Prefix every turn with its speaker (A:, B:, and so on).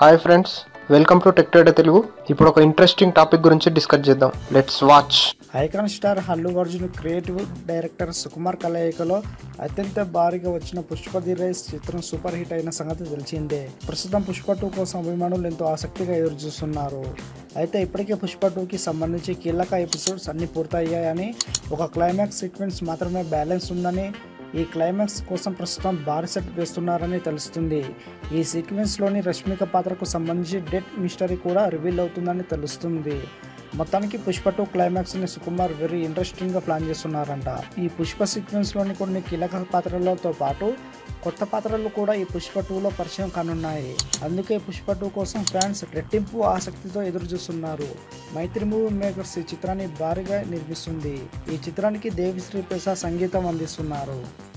A: Hi friends welcome to tech trader Telugu ఇప్పుడు ఒక interesting topic గురించి డిస్కస్ చేద్దాం. Let's watch
B: icon star Allu Arjun creative director Sukumar కలయికలో అత్యంత భారీగా వచ్చిన పుష్ప ది రైస్ చిత్రం సూపర్ హిట్ అయిన సంగతి తెలిసిందే. ప్రస్తుతం పుష్ప టూ కోసం అభిమానులు ఎంతో ఆసక్తిగా ఎదురు చూస్తున్నారు. అయితే ఇప్పటికే పుష్ప టూకి సంబంధించి కీలక ఎపిసోడ్స్ అన్నీ పూర్తయ్యాయని ఒక క్లైమాక్స్ సీక్వెన్స్ మాత్రమే బ్యాలెన్స్ ఉందని ఈ క్లైమాక్స్ కోసం ప్రస్తుతం భారీ సెట్ వేస్తున్నారని తెలుస్తుంది. ఈ సీక్వెన్స్లోని రష్మిక పాత్రకు సంబంధించి డెత్ మిస్టరీ కూడా రివీల్ అవుతుందని తెలుస్తుంది. మొత్తానికి పుష్ప టూ క్లైమాక్స్ని సుకుమార్ వెరీ ఇంట్రెస్టింగ్గా ప్లాన్ చేస్తున్నారంట. ఈ పుష్ప సీక్వెన్స్లోని కొన్ని కీలక పాత్రలతో పాటు కొత్త పాత్రలు కూడా ఈ పుష్ప టూలో పరిచయం కానున్నాయి. అందుకే పుష్ప టూ కోసం ఫ్యాన్స్ రెట్టింపు ఆసక్తితో ఎదురు చూస్తున్నారు. మైత్రి మూవీ మేకర్స్ ఈ చిత్రాన్ని భారీగా నిర్మిస్తుంది. ఈ చిత్రానికి దేవిశ్రీ ప్రసాద్ సంగీతం అందిస్తున్నారు.